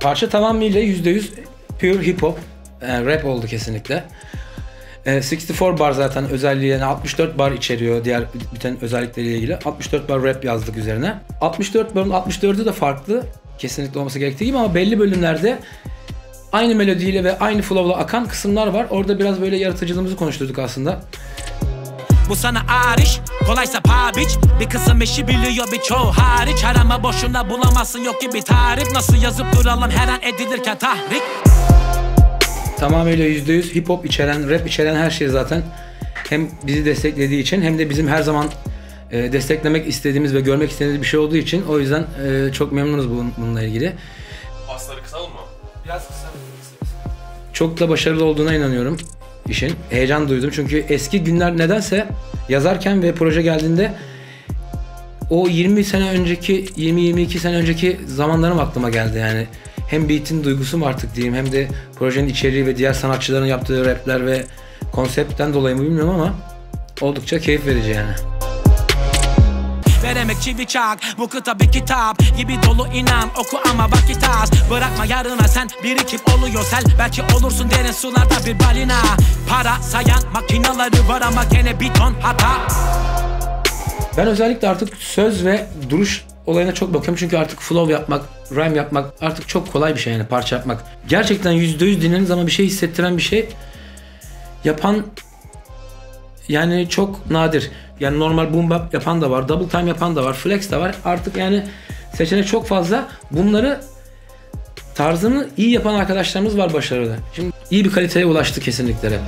Parça tamamıyla %100 pure hip hop. Yani rap oldu kesinlikle. E, 64 bar zaten özelliği yani 64 bar içeriyor diğer bütün özellikleriyle ilgili. 64 bar rap yazdık üzerine. 64 barın 64'ü de farklı. Kesinlikle olması gerektiği gibi ama belli bölümlerde aynı melodiyle ve aynı flow'la akan kısımlar var. Orada biraz böyle yaratıcılığımızı konuşturduk aslında. Bu sana ariş Kolaysa pabiç Bir kısım işi biliyor birçoğu hariç. Arama boşuna bulamazsın yok gibi tarif. Nasıl yazıp duralım her an edilirken tahrik. Tamamıyla %100 hip hop içeren, rap içeren her şey zaten. Hem bizi desteklediği için hem de bizim her zaman e, desteklemek istediğimiz ve görmek istediğimiz bir şey olduğu için o yüzden e, çok memnunuz bunun- bununla ilgili. Basları kısalım mı? Çok da başarılı olduğuna inanıyorum işin. Heyecan duydum çünkü eski günler nedense yazarken ve proje geldiğinde o 20 sene önceki 20-22 sene önceki zamanlarım aklıma geldi yani. Hem beat'in duygusu mu artık diyeyim hem de projenin içeriği ve diğer sanatçıların yaptığı rapler ve konseptten dolayı mı bilmiyorum ama oldukça keyif verici yani. Veremek çivi çak Bu kıta bir kitap Gibi dolu inan Oku ama vakit az. Bırakma yarına sen Birikip oluyor sel Belki olursun derin sularda bir balina. Para sayan makinaları var ama gene bir ton hata. Ben özellikle artık söz ve duruş olayına çok bakıyorum. Çünkü artık flow yapmak, rhyme yapmak artık çok kolay bir şey yani parça yapmak. Gerçekten %100 dinlediğiniz zaman bir şey hissettiren bir şey yapan yani çok nadir. Yani normal boom bap yapan da var, double time yapan da var, flex de var. Artık yani seçenek çok fazla. Bunları tarzını iyi yapan arkadaşlarımız var başarılı. Şimdi iyi bir kaliteye ulaştı kesinlikle rap.